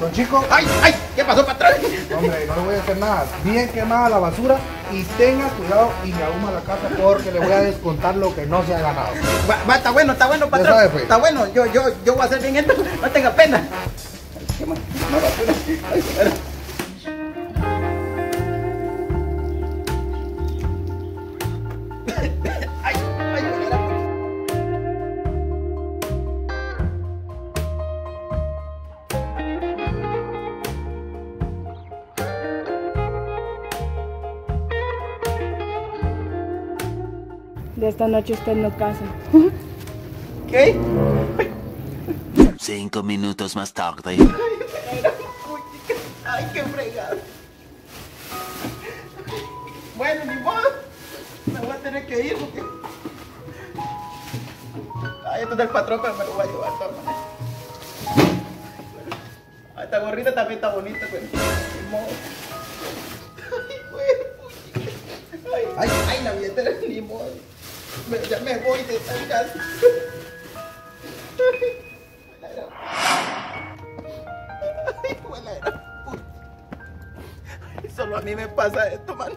Don Chico, ¡Ay, ay! ¿Qué pasó, patrón? hombre, no le voy a hacer nada. Bien quemada la basura y tenga cuidado y me ahuma la casa porque le voy a descontar lo que no se ha ganado. Va, va, está bueno, está bueno, patrón. sabe, pues. Está bueno, yo, yo, yo voy a hacer bien esto. No tenga pena. Ay, qué mal. No, basura. Ay, espera. Ay, De esta noche usted no casa. ¿Qué? Cinco minutos más tarde. Ay, qué fregado. Bueno, ni modo. Me voy a tener que ir porque. Ay, esto es del patrón, pero me lo voy a llevar de todas maneras. Ay, esta gorrita también está bonita, pero. Ni modo. Me- ya me voy de esta casa. Ay, Solo a mí me pasa esto, man.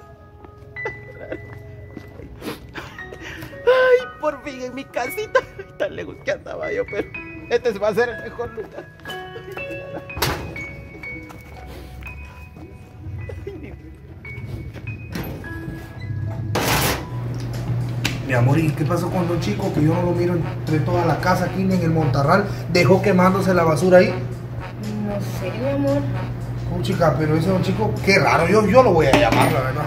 Ay, por fin en mi casita. Tan lejos que andaba yo, pero este va a ser el mejor lugar. Mi amor, ¿y qué pasó con Don Chico? Que yo no lo miro entre toda la casa aquí ni en el Montarral. Dejó quemándose la basura ahí. No sé, mi amor. Oh, chica, pero ese Don Chico, qué raro. Yo, yo lo voy a llamar, la verdad.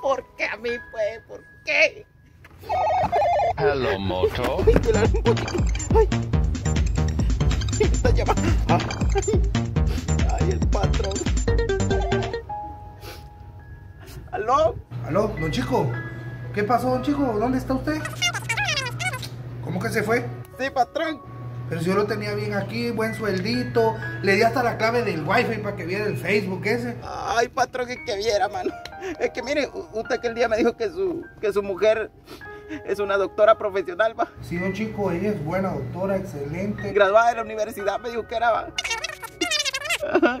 ¿Por qué a mí, pues? ¿Por qué? Hello, moto. Ay, ¿Aló? Don Chico. ¿Qué pasó, Don Chico? ¿Dónde está usted? ¿Cómo que se fue? Sí, patrón. Pero si yo lo tenía bien aquí, buen sueldito. Le di hasta la clave del wifi para que viera el Facebook ese. Ay, patrón, que, que viera, mano. Es que mire, usted aquel día me dijo que su, que su mujer es una doctora profesional, va. Sí, Don Chico, ella es buena doctora, excelente. Graduada de la universidad, me dijo que era, va.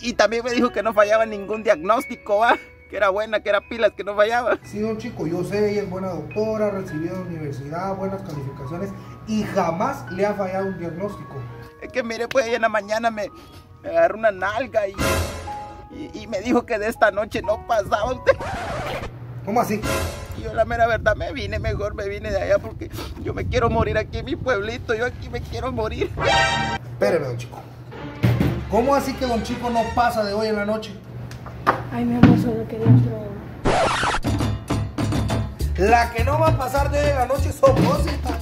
Y también me dijo que no fallaba ningún diagnóstico, va. Que era buena, que era pilas, que no fallaba. Sí, Don Chico, yo sé, ella es buena doctora, recibió de universidad, buenas calificaciones y jamás le ha fallado un diagnóstico. Es que mire, pues ella en la mañana me, me agarró una nalga y, y, y me dijo que de esta noche no pasaba usted. ¿Cómo así? Y yo la mera verdad me vine mejor, me vine de allá porque yo me quiero morir aquí en mi pueblito, yo aquí me quiero morir. Espéreme, Don Chico. ¿Cómo así que Don Chico no pasa de hoy en la noche? Ay, mi amor, solo quería probar. La que no va a pasar de hoy en la noche son vos, hija.